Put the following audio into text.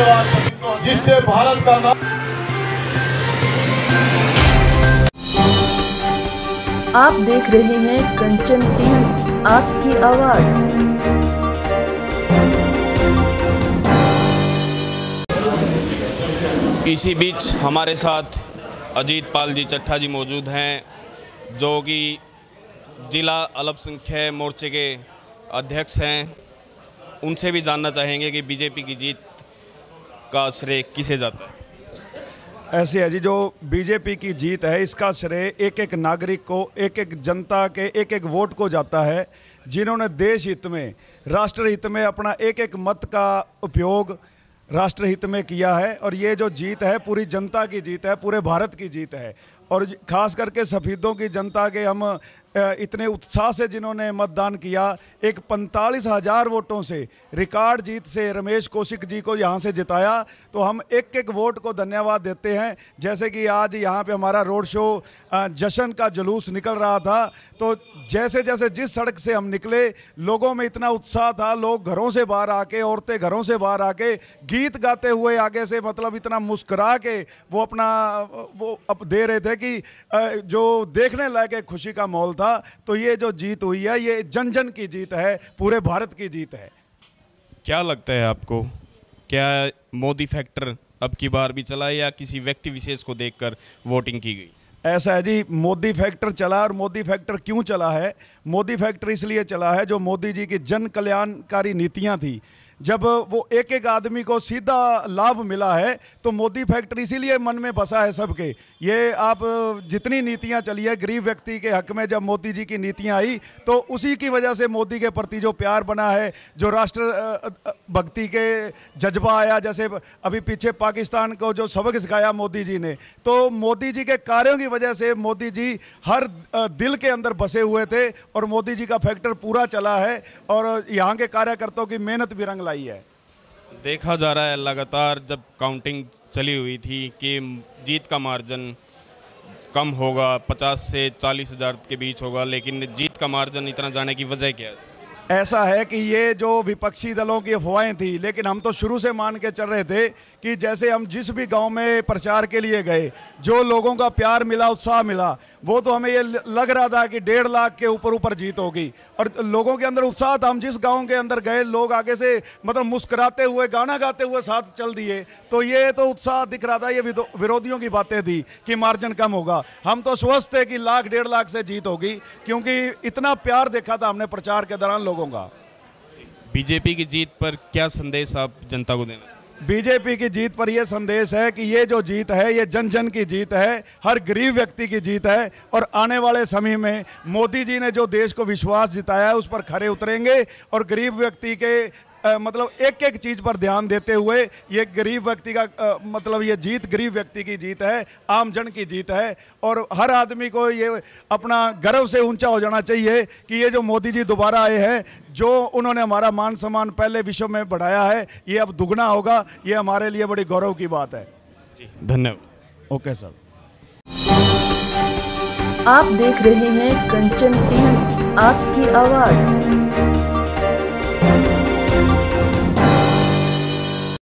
धन्यवाद। सभी को जिससे भारत का नाम आप देख रहे हैं कंचन टीवी आपकी आवाज़। इसी बीच हमारे साथ अजीत पाल जी चट्ठा जी मौजूद हैं जो कि जिला अल्पसंख्यक मोर्चे के अध्यक्ष हैं। उनसे भी जानना चाहेंगे कि बीजेपी की जीत का श्रेय किसे जाता है? ऐसे है जी, जो बीजेपी की जीत है, इसका श्रेय एक एक नागरिक को एक एक जनता के एक एक वोट को जाता है, जिन्होंने देश हित में, राष्ट्र हित में अपना एक एक मत का उपयोग राष्ट्र हित में किया है। और ये जो जीत है, पूरी जनता की जीत है, पूरे भारत की जीत है। और खास करके सफ़ीदों की जनता के हम इतने उत्साह से जिन्होंने मतदान किया, एक पैंतालीस हज़ार वोटों से, रिकॉर्ड जीत से रमेश कौशिक जी को यहाँ से जिताया। तो हम एक एक वोट को धन्यवाद देते हैं। जैसे कि आज यहाँ पे हमारा रोड शो जश्न का जुलूस निकल रहा था तो जैसे जैसे जिस सड़क से हम निकले, लोगों में इतना उत्साह था, लोग घरों से बाहर आके, औरतें घरों से बाहर आके, गीत गाते हुए आगे से मतलब इतना मुस्करा के वो अपना, वो अब दे रहे थे कि जो देखने लायक एक खुशी का माहौल था तो ये जो जीत हुई है ये जन जन की जीत है पूरे भारत की जीत है। क्या लगता है आपको? क्या मोदी फैक्टर अब की बार भी चला या किसी व्यक्ति विशेष को देखकर वोटिंग की गई? ऐसा है जी मोदी फैक्टर चला और मोदी फैक्टर क्यों चला है? मोदी फैक्टर इसलिए चला है जो मोदी जी की जन कल्याणकारी नीतियाँ थी जब वो एक एक आदमी को सीधा लाभ मिला है तो मोदी फैक्ट्री इसीलिए मन में बसा है सबके। ये आप जितनी नीतियाँ चली है, गरीब व्यक्ति के हक में जब मोदी जी की नीतियाँ आई तो उसी की वजह से मोदी के प्रति जो प्यार बना है, जो राष्ट्र भक्ति के जज्बा आया, जैसे अभी पीछे पाकिस्तान को जो सबक सिखाया मोदी जी ने तो मोदी जी के कार्यों की वजह से मोदी जी हर दिल के अंदर बसे हुए थे, और मोदी जी का फैक्टर पूरा चला है, और यहाँ के कार्यकर्ताओं की मेहनत भी रंग लाई है? देखा जा रहा है लगातार जब काउंटिंग चली हुई थी कि जीत का मार्जिन कम होगा 50 से चालीस हज़ार के बीच होगा, लेकिन जीत का मार्जिन इतना जाने की वजह क्या है? ऐसा है कि ये जो विपक्षी दलों की अफवाहें थी, लेकिन हम तो शुरू से मान के चल रहे थे कि जैसे हम जिस भी गाँव में प्रचार के लिए गए, जो लोगों का प्यार मिला, उत्साह मिला, वो तो हमें ये लग रहा था कि डेढ़ लाख के ऊपर ऊपर जीत होगी। और लोगों के अंदर उत्साह था, हम जिस गाँव के अंदर गए, लोग आगे से मतलब मुस्कुराते हुए, गाना गाते हुए साथ चल दिए तो ये तो उत्साह दिख रहा था, ये विरोधियों की बातें थी कि मार्जिन कम होगा। हम तो स्वस्थ थे कि लाख, डेढ़ लाख से जीत होगी, क्योंकि इतना प्यार देखा था हमने प्रचार के दौरान लोगों का। बीजेपी की जीत पर क्या संदेश आप जनता को देना बीजेपी की जीत पर यह संदेश है कि ये जो जीत है ये जन जन की जीत है हर गरीब व्यक्ति की जीत है और आने वाले समय में मोदी जी ने जो देश को विश्वास जिताया है उस पर खरे उतरेंगे और गरीब व्यक्ति के आ, मतलब एक एक चीज़ पर ध्यान देते हुए ये गरीब व्यक्ति का आ, मतलब ये जीत गरीब व्यक्ति की जीत है आम जन की जीत है और हर आदमी को ये अपना गर्व से ऊँचा हो जाना चाहिए कि ये जो मोदी जी दोबारा आए हैं जो उन्होंने हमारा मान सम्मान पहले विश्व में बढ़ाया है ये अब दुगना होगा ये हमारे लिए बड़ी गौरव की बात है। जी। धन्यवाद। Okay sir. आप देख रहे हैं कंचन टीवी आपकी आवाज़।